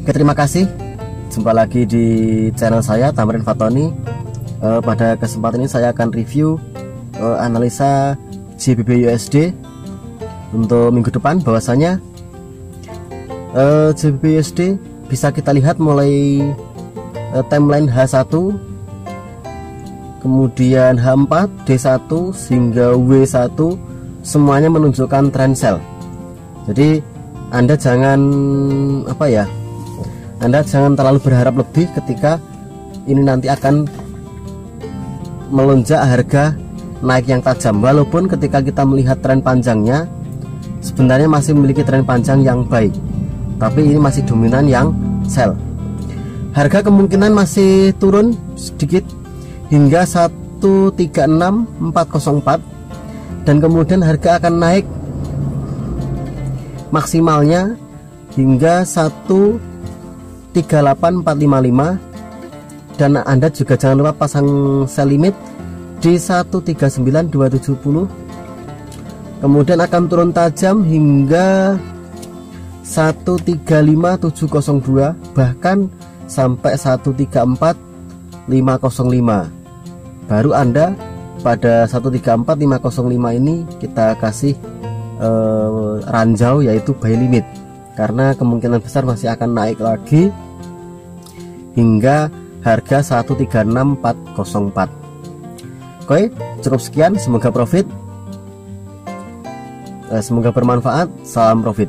Oke terima kasih. Jumpa lagi di channel saya Tamrin Fatoni. Uh, Pada kesempatan ini saya akan review uh, Analisa JBB USD Untuk minggu depan bahwasanya uh, JBB USD Bisa kita lihat mulai uh, Timeline H1 Kemudian H4 D1 sehingga W1 Semuanya menunjukkan trend sell. Jadi anda jangan apa ya anda jangan terlalu berharap lebih ketika ini nanti akan melonjak harga naik yang tajam. Walaupun ketika kita melihat tren panjangnya sebenarnya masih memiliki tren panjang yang baik. Tapi ini masih dominan yang sell. Harga kemungkinan masih turun sedikit hingga 136404 dan kemudian harga akan naik maksimalnya hingga 1 38455 dan Anda juga jangan lupa pasang sell limit di 139270 kemudian akan turun tajam hingga 135702 bahkan sampai 134505 baru Anda pada 134505 ini kita kasih eh, ranjau yaitu buy limit karena kemungkinan besar masih akan naik lagi hingga harga 136404 oke cukup sekian. Semoga profit eh, semoga bermanfaat. Salam profit